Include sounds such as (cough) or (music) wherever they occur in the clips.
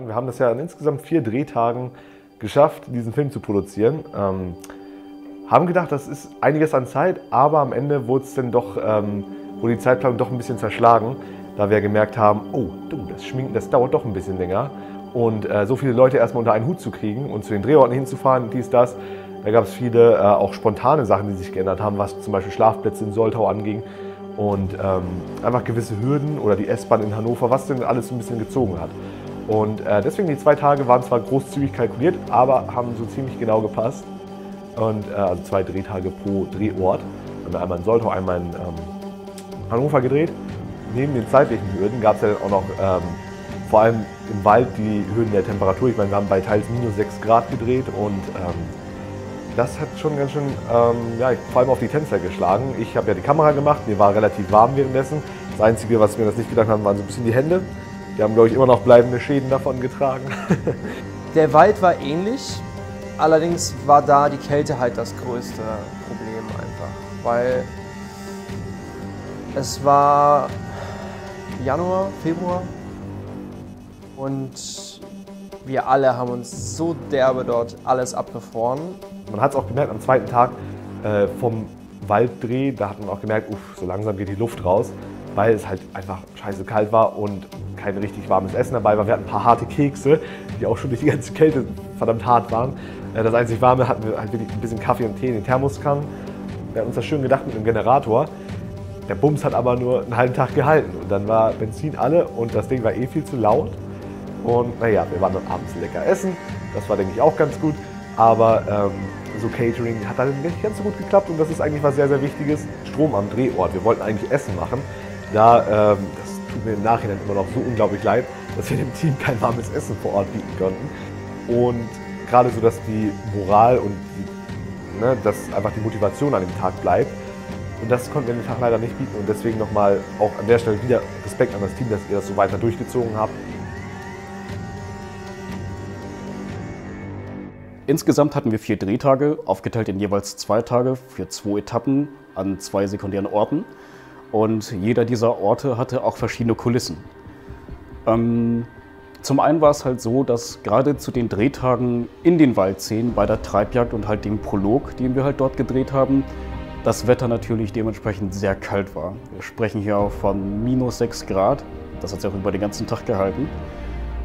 sagen. Wir haben das ja in insgesamt vier Drehtagen geschafft, diesen Film zu produzieren. Ähm, haben gedacht, das ist einiges an Zeit, aber am Ende wurde es dann doch, ähm, wurde die Zeitplanung doch ein bisschen zerschlagen, da wir gemerkt haben, oh, du, das Schminken, das dauert doch ein bisschen länger. Und äh, so viele Leute erstmal unter einen Hut zu kriegen und zu den Drehorten hinzufahren, dies, das, da gab es viele äh, auch spontane Sachen, die sich geändert haben, was zum Beispiel Schlafplätze in Soltau anging und ähm, einfach gewisse Hürden oder die S-Bahn in Hannover, was denn alles so ein bisschen gezogen hat. Und äh, deswegen die zwei Tage waren zwar großzügig kalkuliert, aber haben so ziemlich genau gepasst. Und äh, also zwei Drehtage pro Drehort. Haben einmal in Soltau, einmal in ähm, Hannover gedreht. Neben den zeitlichen Hürden gab es ja dann auch noch ähm, vor allem im Wald die Hürden der Temperatur. Ich meine, wir haben bei teils minus 6 Grad gedreht und ähm, das hat schon ganz schön, ähm, ja, vor allem auf die Tänzer geschlagen. Ich habe ja die Kamera gemacht, mir war relativ warm währenddessen. Das Einzige, was wir das nicht gedacht haben, waren so ein bisschen die Hände. Die haben, glaube ich, immer noch bleibende Schäden davon getragen. (laughs) Der Wald war ähnlich, allerdings war da die Kälte halt das größte Problem einfach, weil es war Januar, Februar und wir alle haben uns so derbe dort alles abgefroren. Man hat es auch gemerkt am zweiten Tag äh, vom Walddreh, da hat man auch gemerkt, uff, so langsam geht die Luft raus, weil es halt einfach scheiße kalt war und kein richtig warmes Essen dabei war. Wir hatten ein paar harte Kekse, die auch schon durch die ganze Kälte verdammt hart waren. Äh, das einzig Warme hatten wir halt wirklich ein bisschen Kaffee und Tee in den Thermoskannen. Wir hatten uns das schön gedacht mit einem Generator. Der Bums hat aber nur einen halben Tag gehalten und dann war Benzin alle und das Ding war eh viel zu laut. Und naja, wir waren dann abends lecker essen. Das war, denke ich, auch ganz gut. Aber ähm, so Catering hat dann nicht ganz so gut geklappt und das ist eigentlich was sehr, sehr Wichtiges. Strom am Drehort. Wir wollten eigentlich Essen machen. Da, ähm, das tut mir im Nachhinein immer noch so unglaublich leid, dass wir dem Team kein warmes Essen vor Ort bieten konnten. Und gerade so, dass die Moral und die, ne, dass einfach die Motivation an dem Tag bleibt. Und das konnten wir den Tag leider nicht bieten. Und deswegen nochmal auch an der Stelle wieder Respekt an das Team, dass ihr das so weiter durchgezogen habt. Insgesamt hatten wir vier Drehtage, aufgeteilt in jeweils zwei Tage für zwei Etappen an zwei sekundären Orten. Und jeder dieser Orte hatte auch verschiedene Kulissen. Ähm, zum einen war es halt so, dass gerade zu den Drehtagen in den Waldszenen bei der Treibjagd und halt dem Prolog, den wir halt dort gedreht haben, das Wetter natürlich dementsprechend sehr kalt war. Wir sprechen hier auch von minus 6 Grad. Das hat sich auch über den ganzen Tag gehalten.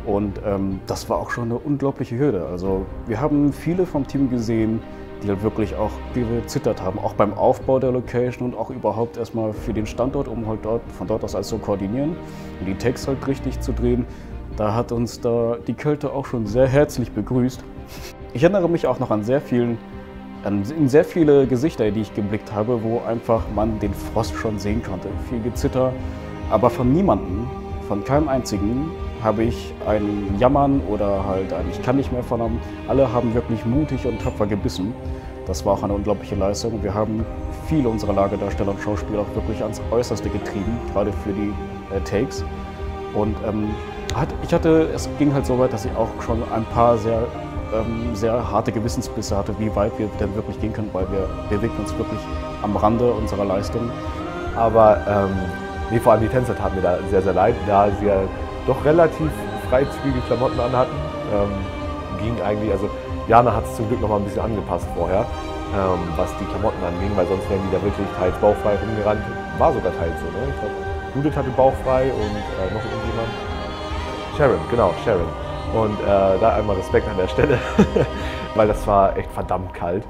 Und ähm, das war auch schon eine unglaubliche Hürde. Also wir haben viele vom Team gesehen, die halt wirklich auch gezittert haben, auch beim Aufbau der Location und auch überhaupt erstmal für den Standort, um halt dort, von dort aus alles zu koordinieren und die Tags halt richtig zu drehen. Da hat uns da die Kälte auch schon sehr herzlich begrüßt. Ich erinnere mich auch noch an sehr vielen, an sehr viele Gesichter, die ich geblickt habe, wo einfach man den Frost schon sehen konnte. Viel Gezitter, aber von niemandem, von keinem einzigen habe ich ein Jammern oder halt ein Ich kann nicht mehr vernommen. Alle haben wirklich mutig und tapfer gebissen. Das war auch eine unglaubliche Leistung. Wir haben viele unserer Lagerdarsteller und Schauspieler auch wirklich ans Äußerste getrieben, gerade für die äh, Takes. Und ähm, hat, ich hatte, es ging halt so weit, dass ich auch schon ein paar sehr, ähm, sehr harte Gewissensbisse hatte, wie weit wir denn wirklich gehen können, weil wir bewegen uns wirklich am Rande unserer Leistung. Aber ähm, nee, vor allem die Tänzer taten mir da sehr, sehr leid, da sie ja doch relativ freizügige Klamotten anhatten. Ähm, ging eigentlich, also Jana hat es zum Glück noch mal ein bisschen angepasst vorher, ähm, was die Klamotten anging, weil sonst wären die da wirklich teils bauchfrei rumgerannt. War sogar teils so, ne? Ich glaube, Judith hatte bauchfrei und äh, noch irgendjemand. Sharon, genau, Sharon. Und äh, da einmal Respekt an der Stelle, (laughs) weil das war echt verdammt kalt.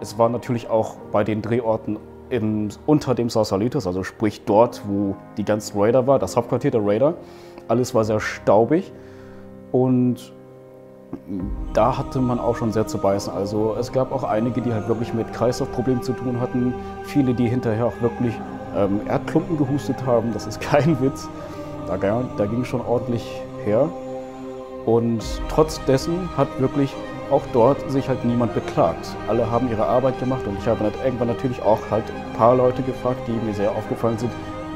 Es war natürlich auch bei den Drehorten im, unter dem Sausalitos, also sprich dort, wo die ganzen Raider war, das Hauptquartier der Raider. Alles war sehr staubig und da hatte man auch schon sehr zu beißen. Also es gab auch einige, die halt wirklich mit Kreislaufproblemen zu tun hatten. Viele, die hinterher auch wirklich ähm, Erdklumpen gehustet haben. Das ist (laughs) kein Witz. Da, da ging schon ordentlich her. Und trotz dessen hat wirklich auch dort sich halt niemand beklagt. Alle haben ihre Arbeit gemacht und ich habe irgendwann natürlich auch halt ein paar Leute gefragt, die mir sehr aufgefallen sind,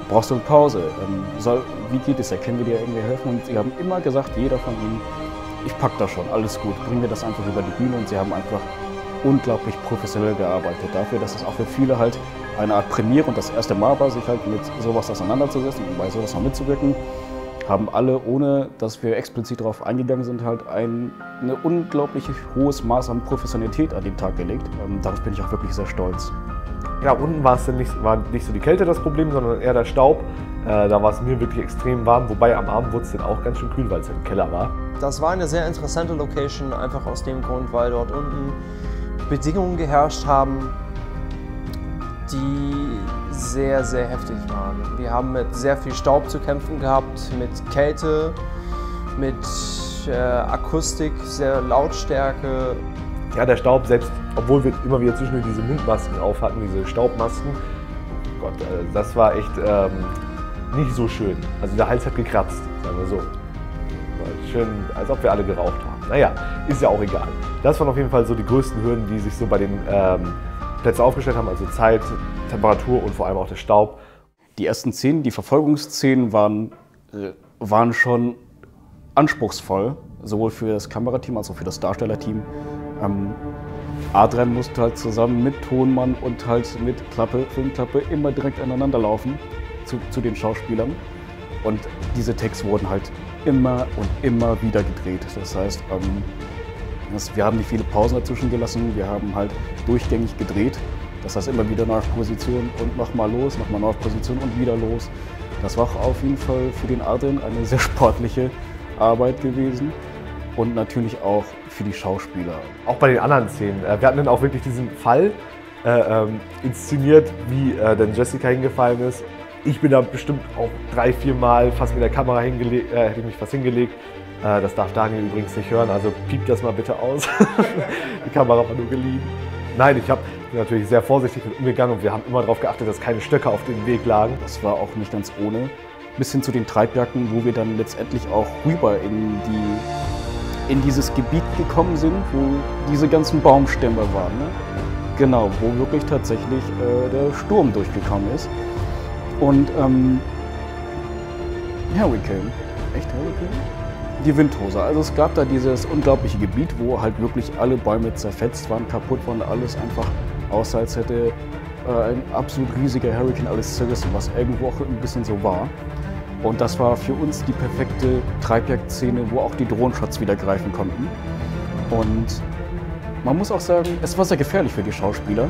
brauchst du eine Pause? Ähm, soll, wie geht es ja? Können wir dir irgendwie helfen? Und sie haben immer gesagt, jeder von ihnen, ich pack das schon, alles gut, bringen wir das einfach über die Bühne und sie haben einfach unglaublich professionell gearbeitet dafür, dass es auch für viele halt eine Art Premiere und das erste Mal war, sich halt mit sowas auseinanderzusetzen und bei sowas noch mitzuwirken. haben alle, ohne dass wir explizit darauf eingegangen sind, halt ein eine unglaublich hohes Maß an Professionalität an den Tag gelegt. Ähm, darauf bin ich auch wirklich sehr stolz. Ja, unten war es nicht, war nicht so die Kälte das Problem, sondern eher der Staub. Äh, da war es mir wirklich extrem warm, wobei am Abend wurde es dann auch ganz schön kühl, weil es im Keller war. Das war eine sehr interessante Location, einfach aus dem Grund, weil dort unten Bedingungen geherrscht haben, die sehr, sehr heftig waren. Wir haben mit sehr viel Staub zu kämpfen gehabt, mit Kälte, mit äh, Akustik, sehr Lautstärke. Ja, der Staub, selbst obwohl wir immer wieder zwischendurch diese Mundmasken auf hatten, diese Staubmasken, oh Gott, äh, das war echt ähm, nicht so schön. Also der Hals hat gekratzt, sagen wir so. Schön, als ob wir alle geraucht haben. Naja, ist ja auch egal. Das waren auf jeden Fall so die größten Hürden, die sich so bei den ähm, Plätzen aufgestellt haben, also Zeit, Temperatur und vor allem auch der Staub. Die ersten Szenen, die Verfolgungsszenen waren, äh, waren schon anspruchsvoll, sowohl für das Kamerateam als auch für das Darstellerteam. Ähm, Adrian musste halt zusammen mit Tonmann und halt mit Klappe, Filmklappe immer direkt aneinander laufen zu, zu den Schauspielern. Und diese Tags wurden halt immer und immer wieder gedreht. Das heißt, ähm, das, wir haben nicht viele Pausen dazwischen gelassen, wir haben halt durchgängig gedreht. Das heißt immer wieder nach Position und nochmal los, nochmal nach Position und wieder los. Das war auf jeden Fall für den Adrian eine sehr sportliche Arbeit gewesen und natürlich auch für die Schauspieler. Auch bei den anderen Szenen. Äh, wir hatten dann auch wirklich diesen Fall äh, ähm, inszeniert, wie äh, dann Jessica hingefallen ist. Ich bin da bestimmt auch drei, vier Mal fast mit der Kamera hingelegt, äh, hätte ich mich fast hingelegt. Äh, das darf Daniel übrigens nicht hören, also piept das mal bitte aus. (laughs) die Kamera war nur geliehen. Nein, ich habe natürlich sehr vorsichtig mit umgegangen und wir haben immer darauf geachtet, dass keine Stöcke auf dem Weg lagen. Das war auch nicht ganz ohne. Bis hin zu den Treibjagden, wo wir dann letztendlich auch rüber in, die, in dieses Gebiet gekommen sind, wo diese ganzen Baumstämme waren. Ne? Genau, wo wirklich tatsächlich äh, der Sturm durchgekommen ist. Und ähm, Hurricane. Echt Hurricane? Die Windhose. Also es gab da dieses unglaubliche Gebiet, wo halt wirklich alle Bäume zerfetzt waren, kaputt waren, alles einfach aussah, als hätte äh, ein absolut riesiger Hurricane alles zerrissen, was irgendwo auch ein bisschen so war. Und das war für uns die perfekte Treibjagdszene, wo auch die Drohnenshots wieder greifen konnten. Und man muss auch sagen, es war sehr gefährlich für die Schauspieler.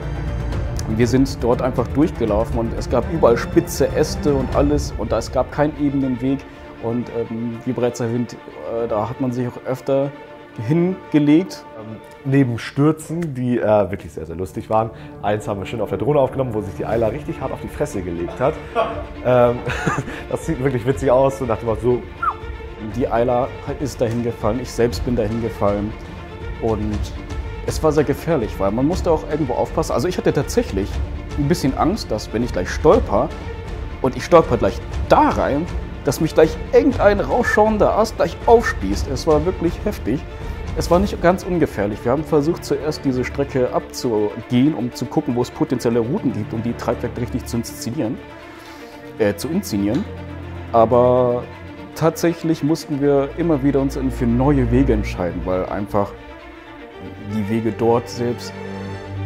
Wir sind dort einfach durchgelaufen und es gab überall spitze Äste und alles und es gab keinen ebenen Weg. Und ähm, wie bereits erwähnt, äh, da hat man sich auch öfter hingelegt. Ähm, neben Stürzen, die äh, wirklich sehr, sehr lustig waren. Eins haben wir schön auf der Drohne aufgenommen, wo sich die Ayla richtig hart auf die Fresse gelegt hat. (laughs) ähm, (laughs) das sieht wirklich witzig aus, so nach dem Motto so. Die Ayla ist dahin gefallen, ich selbst bin dahin gefallen. Und es war sehr gefährlich, weil man musste auch irgendwo aufpassen. Also ich hatte tatsächlich ein bisschen Angst, dass wenn ich gleich stolper und ich stolper gleich da rein, dass mich gleich irgendein rausschauender Ast gleich aufspießt. Es war wirklich heftig. Es war nicht ganz ungefährlich. Wir haben versucht, zuerst diese Strecke abzugehen, um zu gucken, wo es potenzielle Routen gibt, um die Treibwerke richtig zu inszenieren. Äh, zu inszenieren. Aber tatsächlich mussten wir immer wieder uns für neue Wege entscheiden, weil einfach die Wege dort selbst,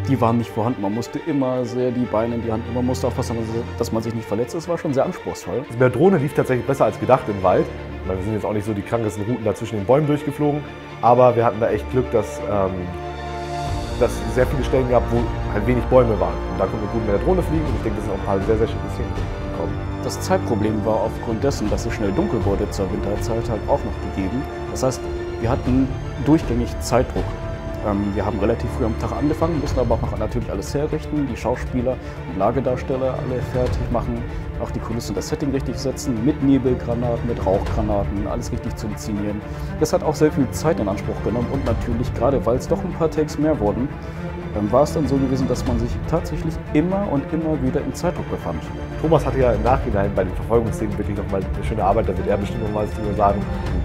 die waren nicht vorhanden. Man musste immer sehr die Beine in die Hand, man musste aufpassen, dass man sich nicht verletzt. Das war schon sehr anspruchsvoll. Mit der Drohne lief tatsächlich besser als gedacht im Wald. Wir sind jetzt auch nicht so die krankesten Routen da zwischen den Bäumen durchgeflogen, aber wir hatten da echt Glück, dass, ähm, dass es sehr viele Stellen gab, wo halt wenig Bäume waren. Und da konnten wir gut mit der Drohne fliegen und ich denke, das sind auch ein paar sehr, sehr schöne Szenen gekommen. Das Zeitproblem war aufgrund dessen, dass es schnell dunkel wurde zur Winterzeit, halt auch noch gegeben. Das heißt, wir hatten durchgängig Zeitdruck. Ähm, wir haben relativ früh am Tag angefangen, mussten aber auch noch natürlich alles herrichten, die Schauspieler und Lagedarsteller alle fertig machen, auch die Kulissen und das Setting richtig setzen, mit Nebelgranaten, mit Rauchgranaten, alles richtig zu inszenieren. Das hat auch sehr viel Zeit in Anspruch genommen und natürlich, gerade weil es doch ein paar Takes mehr wurden, ähm, war es dann so gewesen, dass man sich tatsächlich immer und immer wieder in Zeitdruck befand. Thomas hatte ja im Nachhinein bei den Verfolgungsszenen wirklich nochmal eine schöne Arbeit, da wird er bestimmt nochmal was zu sagen,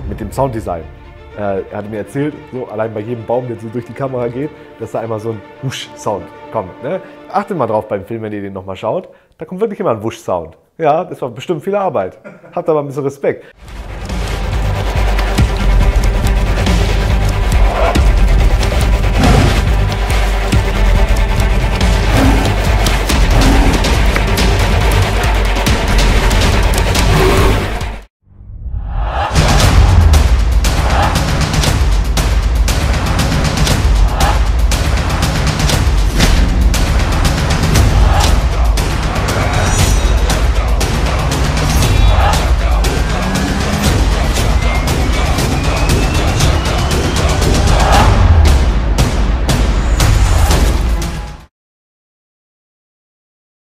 mit dem Sounddesign. Äh, er hatte mir erzählt, so allein bei jedem Baum, der so durch die Kamera geht, dass da einmal so ein Wusch-Sound kommt. Ne? Achtet mal drauf beim Film, wenn ihr den nochmal schaut. Da kommt wirklich immer ein Wusch-Sound. Ja, das war bestimmt viel Arbeit. Habt aber ein bisschen Respekt.